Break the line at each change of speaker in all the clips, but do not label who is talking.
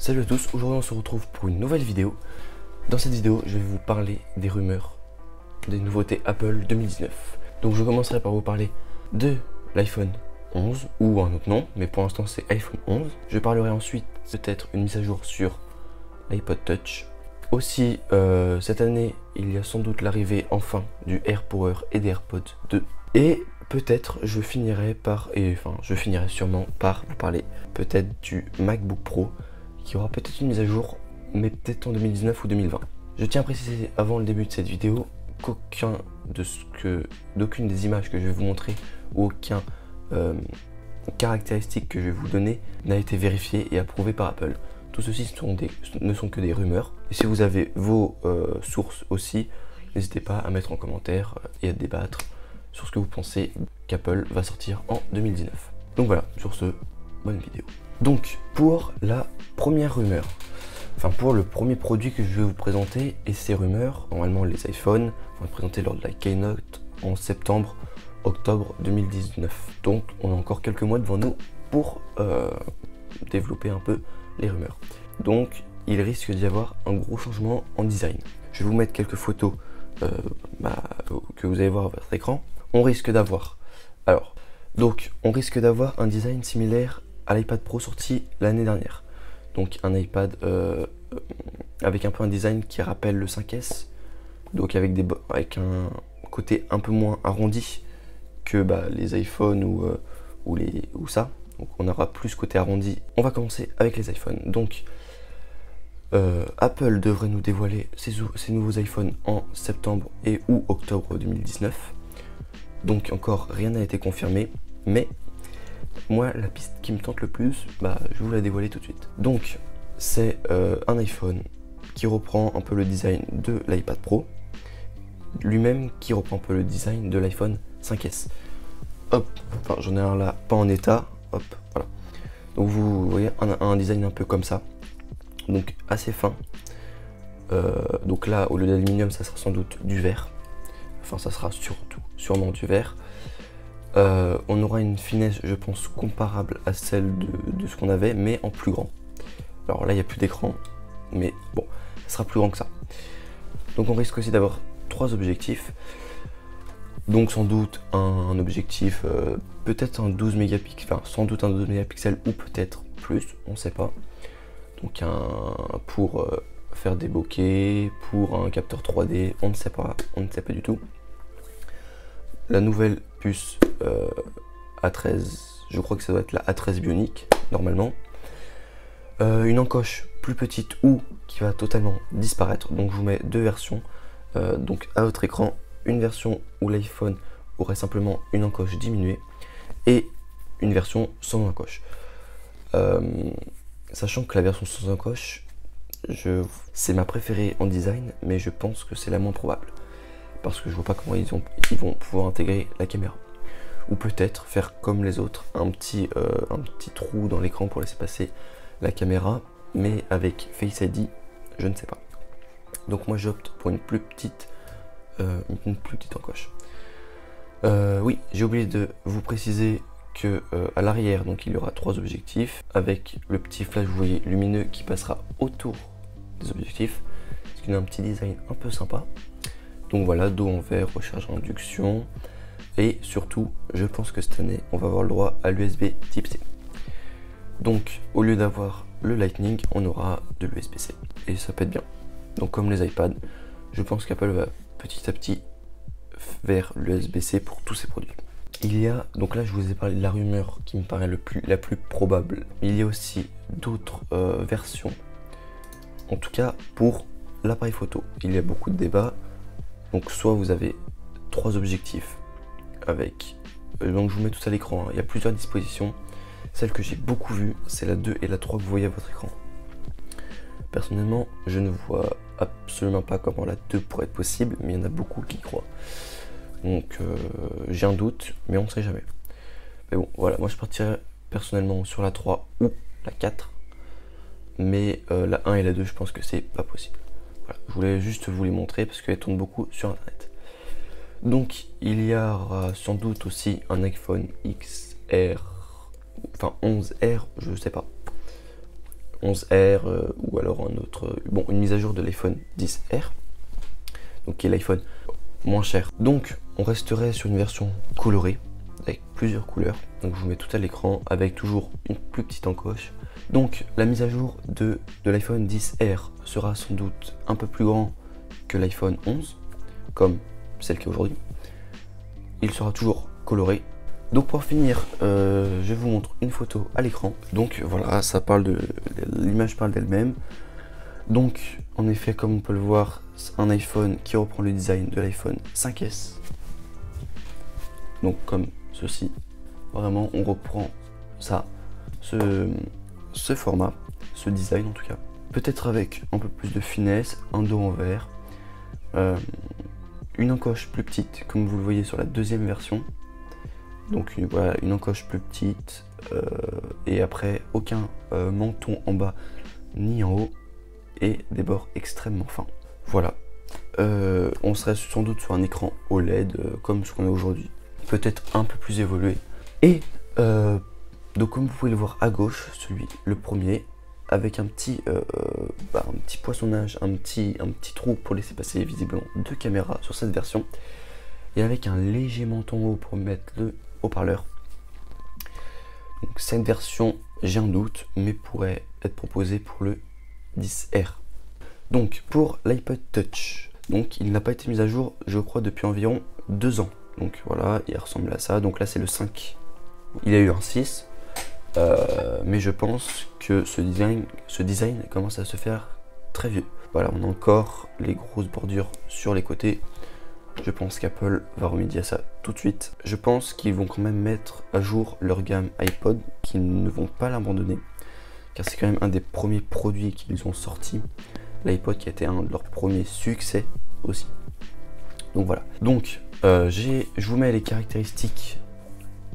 Salut à tous, aujourd'hui on se retrouve pour une nouvelle vidéo. Dans cette vidéo, je vais vous parler des rumeurs, des nouveautés Apple 2019. Donc je commencerai par vous parler de l'iPhone 11 ou un autre nom, mais pour l'instant c'est iPhone 11. Je parlerai ensuite peut-être une mise à jour sur l'iPod Touch. Aussi, euh, cette année, il y a sans doute l'arrivée enfin du AirPower et des AirPods 2. Et peut-être je finirai par, enfin je finirai sûrement par vous parler peut-être du MacBook Pro qui aura peut-être une mise à jour, mais peut-être en 2019 ou 2020. Je tiens à préciser avant le début de cette vidéo qu'aucun de ce que, d'aucune des images que je vais vous montrer ou aucun euh, caractéristique que je vais vous donner n'a été vérifié et approuvé par Apple. Tout ceci ne sont que des rumeurs. Et si vous avez vos euh, sources aussi, n'hésitez pas à mettre en commentaire euh, et à débattre sur ce que vous pensez qu'Apple va sortir en 2019. Donc voilà, sur ce, bonne vidéo. Donc, pour la première rumeur, enfin pour le premier produit que je vais vous présenter et ces rumeurs, normalement les iPhones vont être présentés lors de la Keynote en septembre, octobre 2019. Donc, on a encore quelques mois devant nous pour euh, développer un peu les rumeurs. Donc, il risque d'y avoir un gros changement en design. Je vais vous mettre quelques photos euh, bah, que vous allez voir à votre écran. On risque d'avoir, alors, donc, on risque d'avoir un design similaire à l'iPad Pro sorti l'année dernière. Donc un iPad euh, avec un peu un design qui rappelle le 5S, donc avec, des, avec un côté un peu moins arrondi que bah, les iPhones ou, euh, ou, les, ou ça. Donc on aura plus côté arrondi. On va commencer avec les iPhones. Donc euh, Apple devrait nous dévoiler ses, ses, nouveaux iPhones en septembre et ou octobre 2019. Donc encore rien n'a été confirmé, mais moi, la piste qui me tente le plus, bah, je vous la dévoiler tout de suite. Donc, c'est euh, un iPhone qui reprend un peu le design de l'iPad Pro, lui-même qui reprend un peu le design de l'iPhone 5S. Hop, enfin j'en ai un là, pas en état, hop, voilà. Donc vous voyez un, un design un peu comme ça, donc assez fin. Euh, donc là, au lieu d'aluminium, ça sera sans doute du verre. Enfin, ça sera surtout, sûrement du verre. Euh, on aura une finesse, je pense, comparable à celle de, ce qu'on avait, mais en plus grand. Alors là, il n'y a plus d'écran, mais bon, ça sera plus grand que ça. Donc on risque aussi d'avoir trois objectifs. Donc sans doute un, objectif, euh, peut-être un 12 mégapixels, enfin sans doute un 12 mégapixels ou peut-être plus, on ne sait pas. Donc un pour euh, faire des bokeh, pour un capteur 3D, on ne sait pas, on ne sait pas du tout. La nouvelle puce euh, A13, je crois que ça doit être la A13 Bionic normalement. Euh, une encoche plus petite ou qui va totalement disparaître. Donc je vous mets deux versions. Euh, donc à votre écran, une version où l'iPhone aurait simplement une encoche diminuée et une version sans encoche. sachant que la version sans encoche, c'est ma préférée en design, mais je pense que c'est la moins probable parce que je vois pas comment ils, vont pouvoir intégrer la caméra. Ou peut-être faire comme les autres, un petit, euh, un petit trou dans l'écran pour laisser passer la caméra, mais avec Face ID, je ne sais pas. Donc moi j'opte pour une plus petite, euh, une plus petite encoche. Euh, oui, j'ai oublié de vous préciser que à l'arrière, donc il y aura trois objectifs avec le petit flash, vous voyez, lumineux qui passera autour des objectifs, ce qui a un petit design un peu sympa. Donc voilà, dos en verre, recharge induction. Et surtout, je pense que cette année, on va avoir le droit à l'USB type C. Donc, au lieu d'avoir le Lightning, on aura de l'USB-C. Et ça être bien. Donc, comme les iPads, je pense qu'Apple va petit à petit vers l'USB-C pour tous ses produits. Il y a, donc là je vous ai parlé de la rumeur qui me paraît le plus, la plus probable. Il y a aussi d'autres euh, versions. En tout cas pour l'appareil photo. Il y a beaucoup de débats. Donc soit vous avez trois objectifs avec... Euh, donc je vous mets tout ça à l'écran, hein. il y a plusieurs dispositions. Celle que j'ai beaucoup vue, c'est la 2 et la 3 que vous voyez à votre écran. Personnellement, je ne vois absolument pas comment la 2 pourrait être possible, mais il y en a beaucoup qui y croient. Donc euh, j'ai un doute, mais on ne sait jamais. Mais bon, voilà, moi je partirais personnellement sur la 3 ou la 4. Mais euh, la 1 et la 2, je pense que c'est pas possible je voulais juste vous les montrer parce qu'elles tournent beaucoup sur internet. Donc il y aura sans doute aussi un iPhone XR, enfin 11R, je sais pas. 11R ou alors un autre, bon, une mise à jour de l'iPhone 10R, donc qui est l'iPhone moins cher. Donc on resterait sur une version colorée avec plusieurs couleurs. Donc je vous mets tout à l'écran avec toujours une plus petite encoche. Donc la mise à jour de, de l'iPhone 10R sera sans doute un peu plus grand que l'iPhone 11, comme celle qui est aujourd'hui. Il sera toujours coloré. Donc pour finir, euh, je vous montre une photo à l'écran. Donc voilà, ça parle de l'image parle d'elle-même. Donc en effet, comme on peut le voir, un iPhone qui reprend le design de l'iPhone 5S. Donc comme ceci, vraiment on reprend ça, ce, format, ce design en tout cas. Peut-être avec un peu plus de finesse, un dos en verre, euh, une encoche plus petite, comme vous le voyez sur la deuxième version. Donc une, voilà, une encoche plus petite, euh, et après aucun euh, menton en bas ni en haut, et des bords extrêmement fins. Voilà. on serait sans doute sur un écran OLED comme ce qu'on a aujourd'hui. Peut-être un peu plus évolué. Et donc comme vous pouvez le voir à gauche, celui, le premier, avec un petit, euh, bah, un petit poissonnage, un petit, un petit trou pour laisser passer visiblement deux caméras sur cette version, et avec un léger menton haut pour mettre le haut-parleur. Donc cette version, j'ai un doute, mais pourrait être proposée pour le 10R. Donc pour l'iPod Touch, donc il n'a pas été mis à jour, je crois, depuis environ deux ans. Donc voilà, il ressemble à ça. Donc là c'est le 5. Il a eu un 6, euh, mais je pense que ce design, ce design commence à se faire très vieux. Voilà, on a encore les grosses bordures sur les côtés. Je pense qu'Apple va remédier à ça tout de suite. Je pense qu'ils vont quand même mettre à jour leur gamme iPod, qu'ils ne vont pas l'abandonner, car c'est quand même un des premiers produits qu'ils ont sorti. L'iPod qui a été un de leurs premiers succès aussi. Donc voilà. Donc, euh, je vous mets les caractéristiques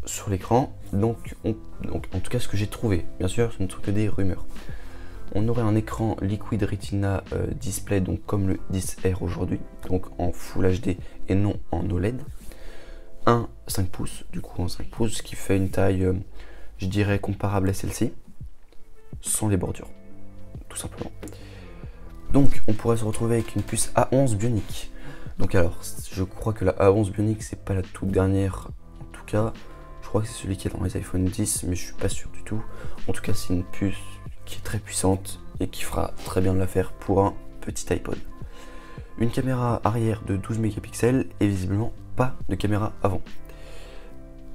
sur l'écran. Donc, donc, en tout cas, ce que j'ai trouvé, bien sûr, ce ne sont que des rumeurs. On aurait un écran Liquid Retina euh, Display, donc comme le 10R aujourd'hui, donc en Full HD et non en OLED. Un 5 pouces, du coup en 5 pouces, qui fait une taille, euh, je dirais, comparable à celle-ci, sans les bordures, tout simplement. Donc, on pourrait se retrouver avec une puce A11 Bionic. Donc alors, je crois que la A11 Bionic, c'est pas la toute dernière, en tout cas crois que c'est celui qui est dans les iPhone 10, mais je suis pas sûr du tout. En tout cas, c'est une puce qui est très puissante et qui fera très bien l'affaire pour un petit iPod. Une caméra arrière de 12 mégapixels et visiblement pas de caméra avant.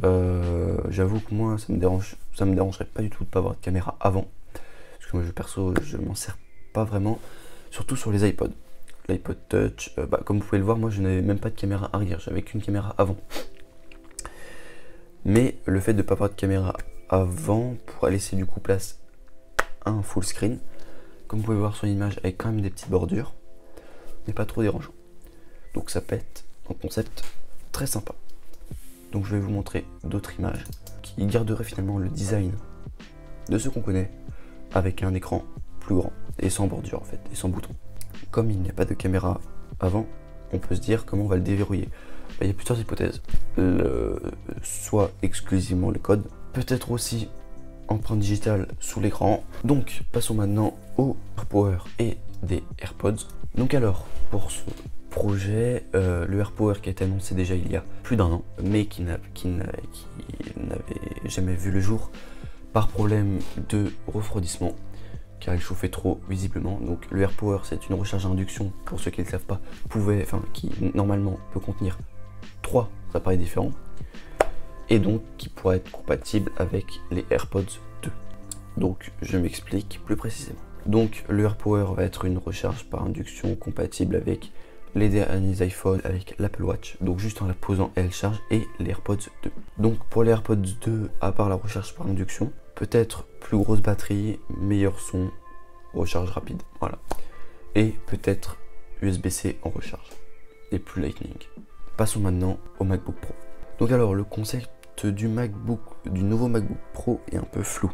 Euh, j'avoue que moi, ça me dérange, ça me dérangerait pas du tout de pas avoir de caméra avant, parce que moi, je perso, je m'en sers pas vraiment, surtout sur les iPods. L'iPod Touch, euh, bah, comme vous pouvez le voir, moi, je n'avais même pas de caméra arrière, j'avais qu'une caméra avant. Mais le fait de ne pas avoir de caméra avant pourra laisser du coup place à un full screen. Comme vous pouvez voir sur l'image avec quand même des petites bordures, mais pas trop dérangeant. Donc ça peut être un concept très sympa. Donc je vais vous montrer d'autres images qui garderaient finalement le design de ce qu'on connaît avec un écran plus grand et sans bordure en fait et sans bouton. Comme il n'y a pas de caméra avant, on peut se dire comment on va le déverrouiller. Il y a plusieurs hypothèses. soit exclusivement le code, peut-être aussi empreinte digitale sous l'écran. Donc passons maintenant au AirPower et des AirPods. Donc alors, pour ce projet, euh, le AirPower qui a été annoncé déjà il y a plus d'un an, mais qui n'avait jamais vu le jour par problème de refroidissement car il chauffait trop visiblement. Donc le AirPower c'est une recharge à induction pour ceux qui ne le savent pas, pouvait, enfin qui normalement peut contenir trois appareils différents et donc qui pourrait être compatible avec les AirPods 2. Donc je m'explique plus précisément. Donc le AirPower va être une recharge par induction compatible avec les derniers iPhones avec l'Apple Watch, donc juste en la posant elle charge et les AirPods 2. Donc pour les AirPods 2, à part la recharge par induction, peut-être plus grosse batterie, meilleur son, recharge rapide, voilà. Et peut-être USB-C en recharge et plus Lightning. Passons maintenant au MacBook Pro. Donc alors le concept du MacBook, du nouveau MacBook Pro est un peu flou.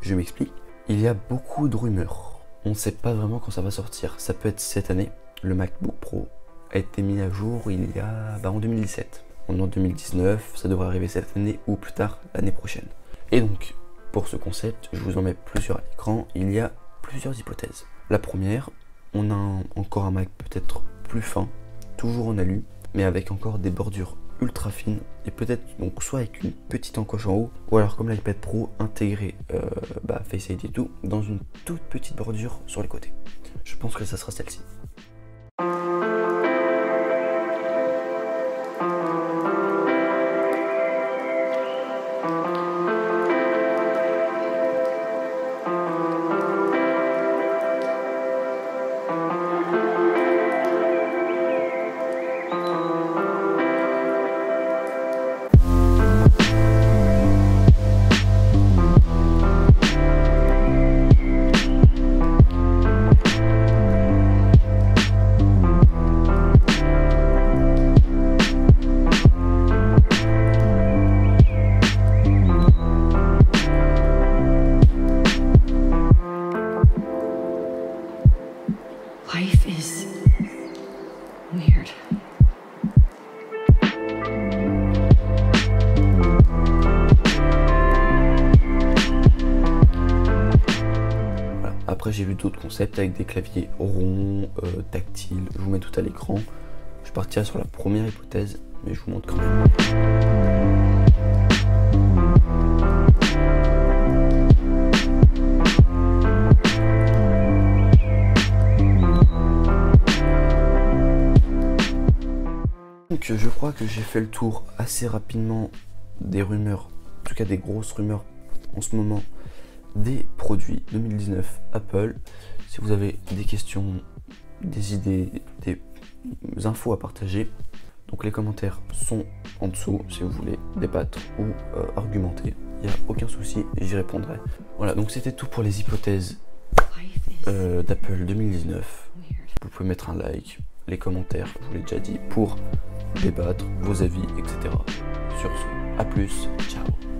Je m'explique. Il y a beaucoup de rumeurs. On ne sait pas vraiment quand ça va sortir. Ça peut être cette année. Le MacBook Pro a été mis à jour il y a bah, en 2017. On est en 2019, ça devrait arriver cette année ou plus tard l'année prochaine. Et donc, pour ce concept, je vous en mets plusieurs à l'écran, il y a plusieurs hypothèses. La première, on a encore un Mac peut-être plus fin, toujours en alu, mais avec encore des bordures ultra fines et peut-être donc soit avec une petite encoche en haut ou alors comme l'iPad Pro intégré euh, bah, Face ID et tout dans une toute petite bordure sur les côtés. Je pense que ça sera celle-ci.
Life is weird.
Après j'ai vu d'autres concepts avec des claviers ronds, euh, tactiles, je vous mets tout à l'écran. Je partirai sur la première hypothèse, mais je vous montre quand même. Donc je crois que j'ai fait le tour assez rapidement des rumeurs, en tout cas des grosses rumeurs en ce moment, des produits 2019 Apple. Si vous avez des questions, des idées, des infos à partager, donc les commentaires sont en dessous si vous voulez débattre ou euh, argumenter. Il n'y a aucun souci, j'y répondrai. Voilà, donc c'était tout pour les hypothèses euh, d'Apple 2019.
weird.
Vous pouvez mettre un like, les commentaires, je vous l'ai déjà dit, pour débattre vos avis, etc. Sur ce, à plus, ciao